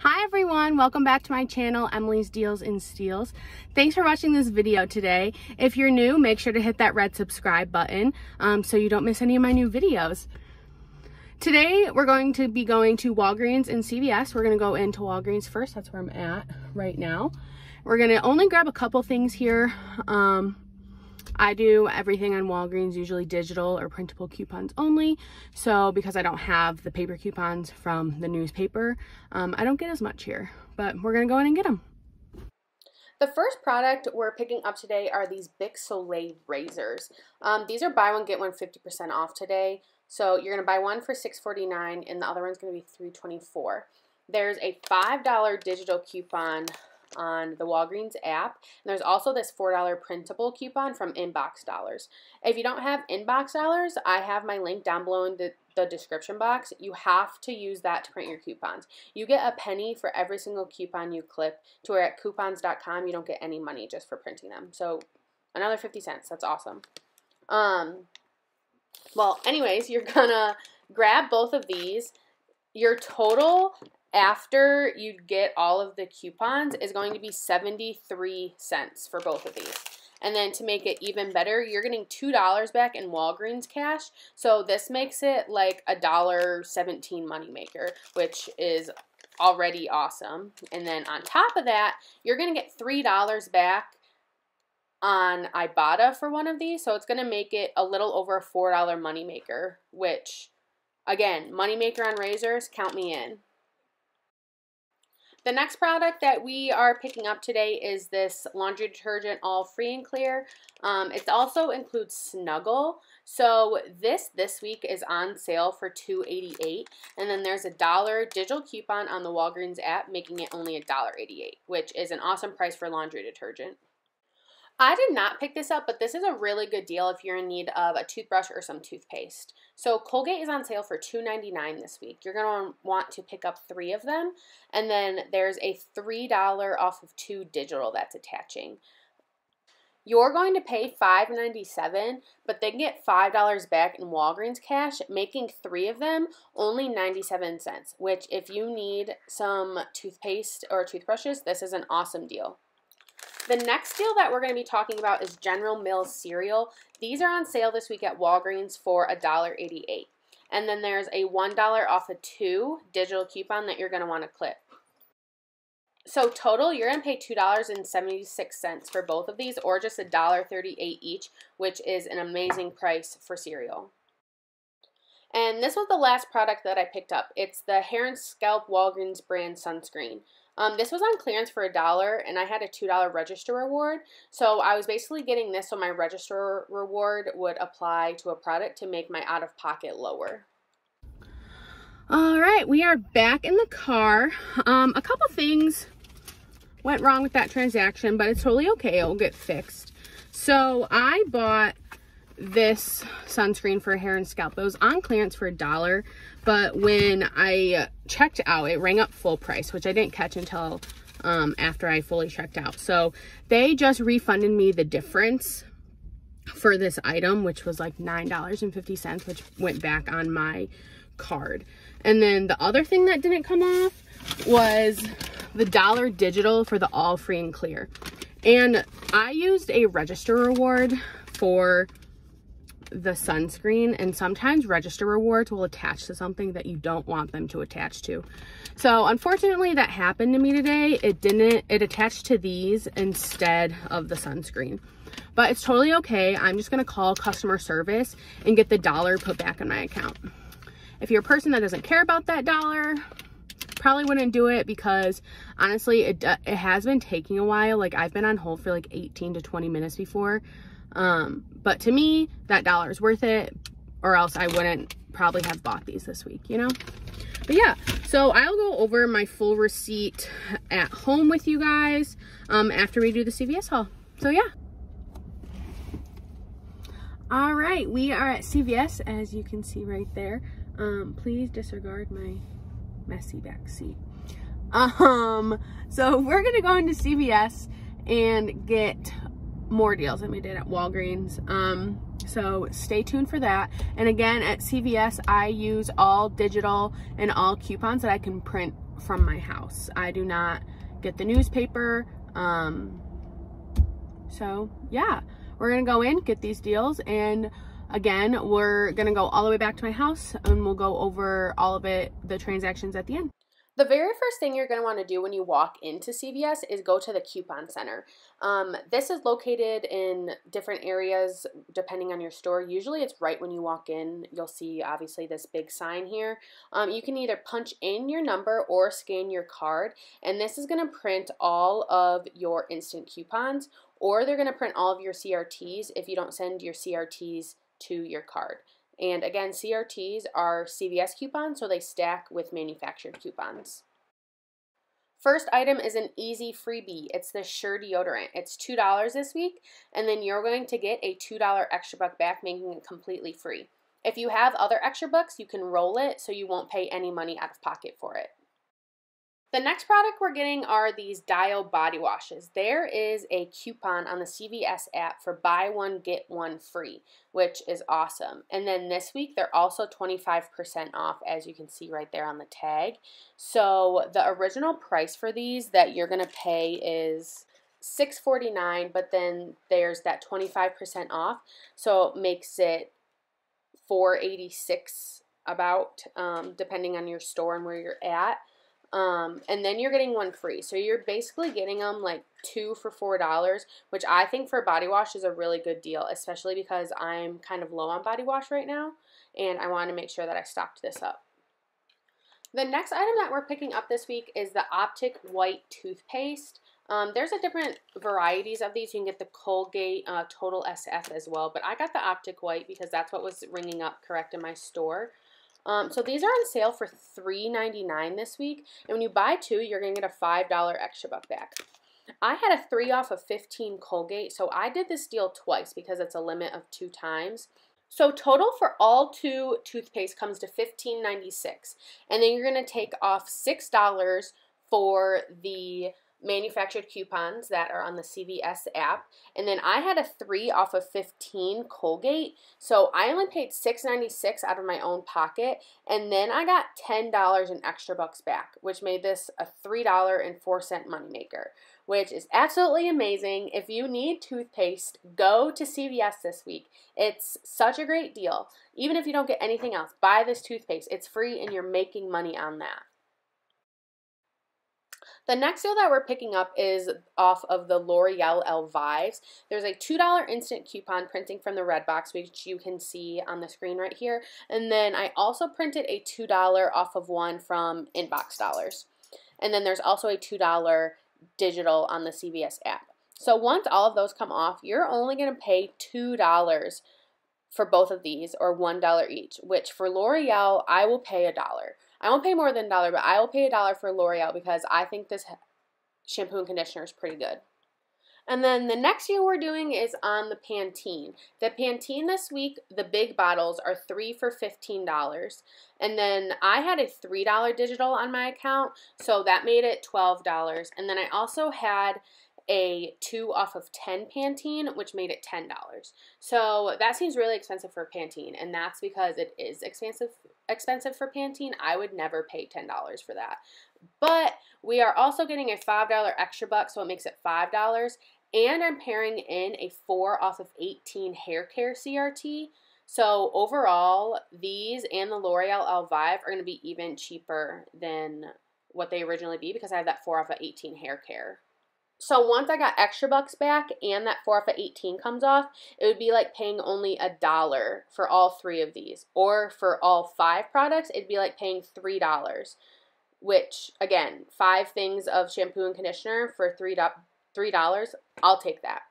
Hi everyone, welcome back to my channel, Emily's Deals and Steals. Thanks for watching this video today. If you're new, make sure to hit that red subscribe button um, so you don't miss any of my new videos. Today, we're going to be going to Walgreens and CVS. We're gonna go into Walgreens first, that's where I'm at right now. We're gonna only grab a couple things here. Um, I do everything on Walgreens, usually digital or printable coupons only. So because I don't have the paper coupons from the newspaper, um, I don't get as much here, but we're gonna go in and get them. The first product we're picking up today are these Bic Soleil razors. Um, these are buy one, get one 50% off today. So you're gonna buy one for $6.49 and the other one's gonna be $3.24. There's a $5 digital coupon on the Walgreens app. And there's also this $4 printable coupon from Inbox Dollars. If you don't have Inbox Dollars, I have my link down below in the, the description box. You have to use that to print your coupons. You get a penny for every single coupon you clip to where at coupons.com you don't get any money just for printing them. So another 50 cents. That's awesome. Um, well, anyways, you're gonna grab both of these. Your total after you get all of the coupons is going to be 73 cents for both of these. And then to make it even better, you're getting $2 back in Walgreens cash. So this makes it like a dollar 17 moneymaker, which is already awesome. And then on top of that, you're going to get $3 back on Ibotta for one of these. So it's going to make it a little over a $4 moneymaker, which again, moneymaker on razors, count me in. The next product that we are picking up today is this laundry detergent all free and clear. Um, it also includes Snuggle. So this this week is on sale for $2.88 and then there's a dollar digital coupon on the Walgreens app making it only $1.88 which is an awesome price for laundry detergent. I did not pick this up, but this is a really good deal if you're in need of a toothbrush or some toothpaste. So Colgate is on sale for $2.99 this week. You're going to want to pick up three of them, and then there's a $3 off of two digital that's attaching. You're going to pay $5.97, but they get $5 back in Walgreens cash, making three of them only 97 cents, which if you need some toothpaste or toothbrushes, this is an awesome deal. The next deal that we're going to be talking about is General Mills cereal. These are on sale this week at Walgreens for $1.88. And then there's a $1 off of two digital coupon that you're going to want to clip. So total, you're going to pay $2.76 for both of these or just $1.38 each, which is an amazing price for cereal. And this was the last product that I picked up. It's the Hair and Scalp Walgreens brand sunscreen. Um, this was on clearance for a dollar, and I had a $2 register reward. So I was basically getting this so my register reward would apply to a product to make my out of pocket lower. All right, we are back in the car. Um, a couple things went wrong with that transaction, but it's totally okay. It'll get fixed. So I bought this sunscreen for hair and scalp. It was on clearance for a dollar, but when I checked out, it rang up full price, which I didn't catch until um, after I fully checked out. So they just refunded me the difference for this item, which was like $9.50, which went back on my card. And then the other thing that didn't come off was the dollar digital for the all free and clear. And I used a register reward for the sunscreen and sometimes register rewards will attach to something that you don't want them to attach to. So unfortunately that happened to me today. It didn't, it attached to these instead of the sunscreen. But it's totally okay. I'm just gonna call customer service and get the dollar put back in my account. If you're a person that doesn't care about that dollar, probably wouldn't do it because honestly it, it has been taking a while like i've been on hold for like 18 to 20 minutes before um, but to me, that dollar is worth it or else I wouldn't probably have bought these this week, you know? But yeah, so I'll go over my full receipt at home with you guys um, after we do the CVS haul. So yeah. All right, we are at CVS, as you can see right there. Um, please disregard my messy back seat. Um, so we're gonna go into CVS and get more deals than we did at Walgreens. Um, so stay tuned for that. And again, at CVS, I use all digital and all coupons that I can print from my house. I do not get the newspaper. Um, so yeah, we're gonna go in, get these deals, and again, we're gonna go all the way back to my house and we'll go over all of it, the transactions at the end. The very first thing you're going to want to do when you walk into CVS is go to the coupon center. Um, this is located in different areas depending on your store. Usually it's right when you walk in. You'll see obviously this big sign here. Um, you can either punch in your number or scan your card and this is going to print all of your instant coupons or they're going to print all of your CRTs if you don't send your CRTs to your card. And again, CRTs are CVS coupons, so they stack with manufactured coupons. First item is an easy freebie. It's the Sure deodorant. It's $2 this week, and then you're going to get a $2 extra buck back, making it completely free. If you have other extra bucks, you can roll it so you won't pay any money out of pocket for it. The next product we're getting are these Dial body washes. There is a coupon on the CVS app for buy one, get one free, which is awesome. And then this week, they're also 25% off, as you can see right there on the tag. So the original price for these that you're going to pay is $6.49, but then there's that 25% off. So it makes it $4.86 about, um, depending on your store and where you're at. Um, and then you're getting one free. So you're basically getting them like two for four dollars, which I think for body wash is a really good deal, especially because I'm kind of low on body wash right now, and I want to make sure that I stocked this up. The next item that we're picking up this week is the Optic White toothpaste. Um, there's a different varieties of these. You can get the Colgate uh, Total SF as well, but I got the Optic White because that's what was ringing up correct in my store. Um, so these are on sale for $3.99 this week. And when you buy two, you're going to get a $5 extra buck back. I had a 3 off of 15 Colgate, so I did this deal twice because it's a limit of two times. So total for all two toothpaste comes to $15.96. And then you're going to take off $6 for the manufactured coupons that are on the CVS app. And then I had a 3 off of 15 Colgate. So I only paid $6.96 out of my own pocket. And then I got $10 in extra bucks back, which made this a $3.04 moneymaker, which is absolutely amazing. If you need toothpaste, go to CVS this week. It's such a great deal. Even if you don't get anything else, buy this toothpaste. It's free and you're making money on that. The next deal that we're picking up is off of the L'Oreal Elvives. There's a $2 instant coupon printing from the red box, which you can see on the screen right here. And then I also printed a $2 off of one from Inbox Dollars. And then there's also a $2 digital on the CVS app. So once all of those come off, you're only going to pay $2 for both of these or $1 each, which for L'Oreal, I will pay a dollar. I won't pay more than a dollar, but I will pay a dollar for L'Oreal because I think this shampoo and conditioner is pretty good. And then the next deal we're doing is on the Pantene. The Pantene this week, the big bottles are three for $15. And then I had a $3 digital on my account, so that made it $12. And then I also had a 2 off of 10 Pantene, which made it $10. So that seems really expensive for Pantene, and that's because it is expensive expensive for Pantene. I would never pay $10 for that. But we are also getting a $5 extra buck, so it makes it $5. And I'm pairing in a 4 off of 18 hair care CRT. So overall, these and the L'Oreal Elvive are going to be even cheaper than what they originally be because I have that 4 off of 18 hair care. So once I got extra bucks back and that 4 off of 18 comes off, it would be like paying only a dollar for all three of these. Or for all five products, it'd be like paying $3. Which, again, five things of shampoo and conditioner for $3, $3 I'll take that.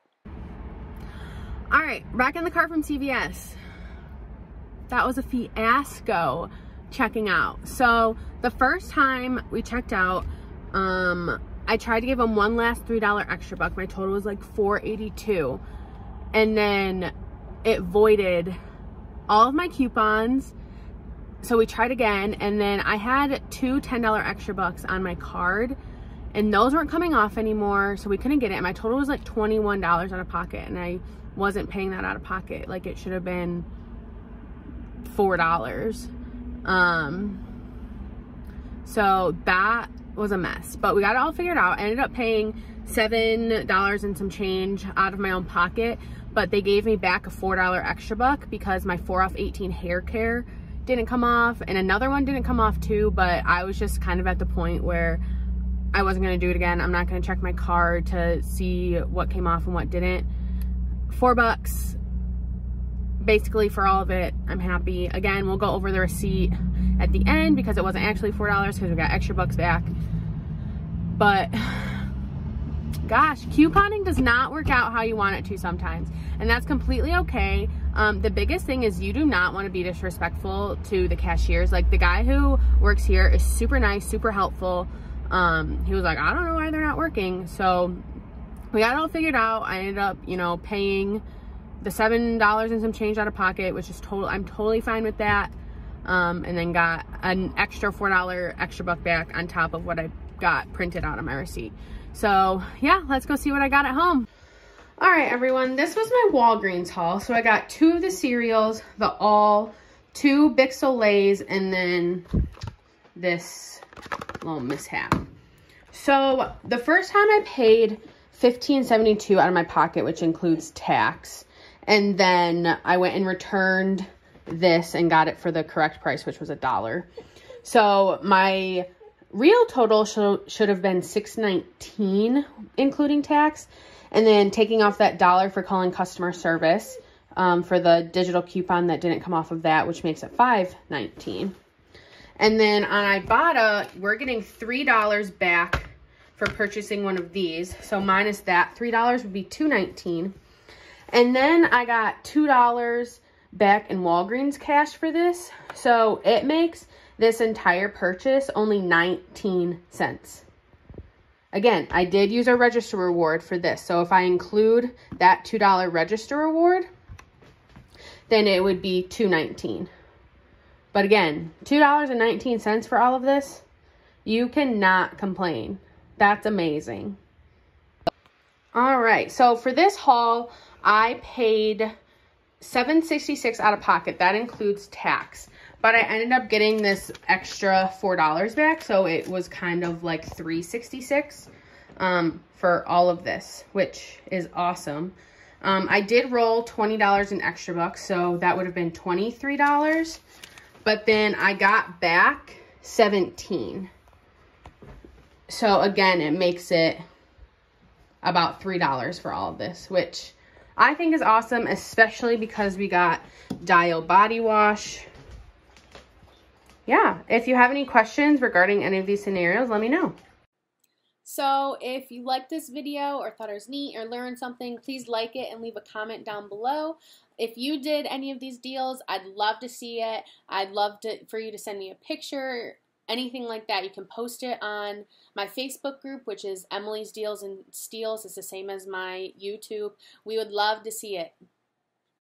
All right, back in the car from CVS. That was a fiasco checking out. So the first time we checked out, um, I tried to give him one last $3 extra buck. My total was like 482 And then it voided all of my coupons. So we tried again. And then I had two $10 extra bucks on my card. And those weren't coming off anymore. So we couldn't get it. My total was like $21 out of pocket. And I wasn't paying that out of pocket. Like it should have been $4. Um, So that was a mess, but we got it all figured out. I ended up paying $7 and some change out of my own pocket, but they gave me back a $4 extra buck because my 4 off 18 hair care didn't come off and another one didn't come off too, but I was just kind of at the point where I wasn't gonna do it again. I'm not gonna check my card to see what came off and what didn't. Four bucks, basically for all of it, I'm happy. Again, we'll go over the receipt at the end because it wasn't actually $4 because we got extra bucks back. But gosh, couponing does not work out how you want it to sometimes. And that's completely okay. Um, the biggest thing is you do not want to be disrespectful to the cashiers. Like the guy who works here is super nice, super helpful. Um, he was like, I don't know why they're not working. So we got it all figured out. I ended up, you know, paying the $7 and some change out of pocket, which is total, I'm totally fine with that. Um, and then got an extra $4 extra buck back on top of what I got printed out of my receipt. So yeah, let's go see what I got at home. All right, everyone, this was my Walgreens haul. So I got two of the cereals, the all, two Bic Soleils, and then this little mishap. So the first time I paid $15.72 out of my pocket, which includes tax. And then I went and returned this and got it for the correct price, which was a dollar. So my real total should, should have been 619 including tax and then taking off that dollar for calling customer service um, for the digital coupon that didn't come off of that which makes it 519 and then on Ibotta we're getting three dollars back for purchasing one of these. So minus that three dollars would be 219 and then I got two dollars back in Walgreens cash for this so it makes this entire purchase only 19 cents. Again, I did use a register reward for this. So if I include that $2 register reward, then it would be 2.19. But again, $2.19 for all of this, you cannot complain. That's amazing. All right, so for this haul, I paid 766 out of pocket. That includes tax. But I ended up getting this extra $4 back, so it was kind of like 366 um, for all of this, which is awesome. Um, I did roll $20 in extra bucks, so that would have been $23. But then I got back 17. So again, it makes it about $3 for all of this, which I think is awesome, especially because we got Dial Body Wash, yeah, if you have any questions regarding any of these scenarios, let me know. So if you liked this video or thought it was neat or learned something, please like it and leave a comment down below. If you did any of these deals, I'd love to see it. I'd love to, for you to send me a picture, anything like that. You can post it on my Facebook group, which is Emily's Deals and Steals. It's the same as my YouTube. We would love to see it.